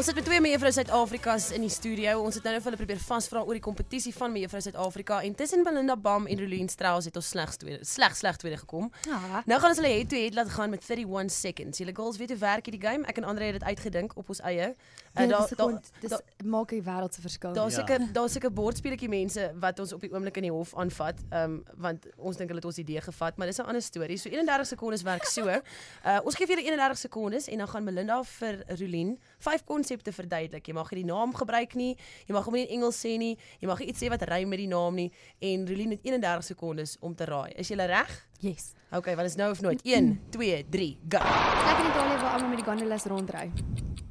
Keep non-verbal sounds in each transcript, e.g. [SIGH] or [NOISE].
Ons sit met twee mevrou Suid-Afrikas in die studio. Ons het nou net vir hulle probeer vasvra oor die kompetisie van mevrou Suid-Afrika en tussen Belinda Bam en Rolien Strauss het ons slegs tweede sleg sleg tweede gekom. Ja. Nou gaan ons hulle head to head laat gaan met 31 seconds. Julle girls weet hoe werk hierdie game. Ek en Andre het dit uitgedink op ons eie. Uh, Uh, daar dis daar dis daar- maak die wêreld se verskil. Daar's Ja. seker daar's seker bordspeletjie mense wat ons op die oomblik in die hof aanvat, um, want ons dink hulle het ons idee gevat, maar dis 'n ander storie. So 31 sekondes werk so. Uh [LAUGHS] ons gee vir julle 31 sekondes en dan gaan Melinda vir Rolien vyf konsepte verduidelik. Jy mag nie die naam gebruik nie, jy mag hom nie in Engels sê nie, jy mag iets sê wat rym met die naam nie en Rolien het 31 sekondes om te raai. Is jy reg? Yes. Okay, wat is nou of nooit? 1 2 3 go. Ek in Italië waar almal met die gondolas rondry.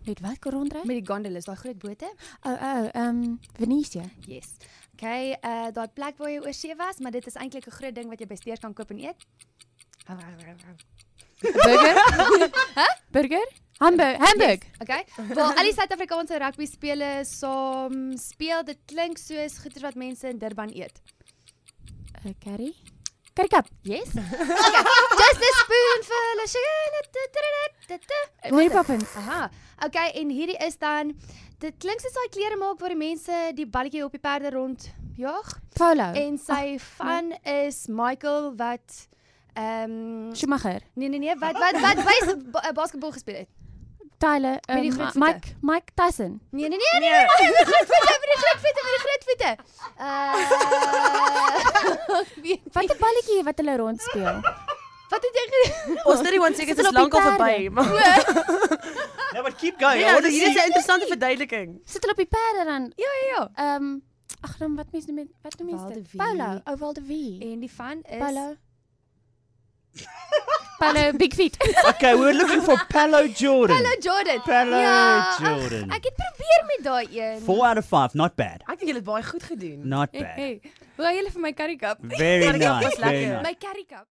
Met wat rondry? Met die gondolas, daai groot bote. O, o, ehm Venesië. Yes. Okay, uh daai plek waar jy oor see was, maar dit is eintlik 'n groot ding wat jy by Steers kan koop en eet. Burger? [LAUGHS] Hæ? Burger? Hamburg, Hamburg. Okay. Waar al die Suid-Afrikaanse rugby spelers saam speel, dit klink soos goeie wat mense in Durban eet. 'n Curry? Curry cup. Yes. Okay. Just a spoonful of sugar. Mary Poppins. Aha. Okay, en hierdie is dan dit klink soos daai klere maak waar die mense die balletjie op die perde rond jaag. Polo. En sy van is Michael wat ehm um, Schumacher. nee nee nee, wat wat wat wys ba basketbal gespeel het. Tyler. Met die ehm, groot voete. Mike Mike Tyson. Nee nee nee nee, nee, nee, met die groot voete, met die groot voete, met die groot voete. Uh ek [LAUGHS] weet Wat 'n balletjie wat hulle rond speel. Wat het jy gedoen? [LAUGHS] Ons 31 seconds Sit is hulle op die lankal verby. perde? Maar [LAUGHS] No, but keep going. I ja, want to hier is see. 'n interessante verduideliking. Sit hulle op die perde dan? Ja ja ja. Ehm ag dan wat mense met wat noem mense dit? Polo. Oh, Waldevie. En die van is Polo. Polo Big Feet. [LAUGHS] Okay, we're looking for Palo Jordan. Hallo Jordan. Palo Ja, ag, Jordan. Ek het probeer met daai een. 4 out of 5, not bad. Ek dink julle het baie goed gedoen. Not Hey, bad. hey. Hoe gaan julle vir my curry cup? Very nice. Very lekker. nice. My curry cup.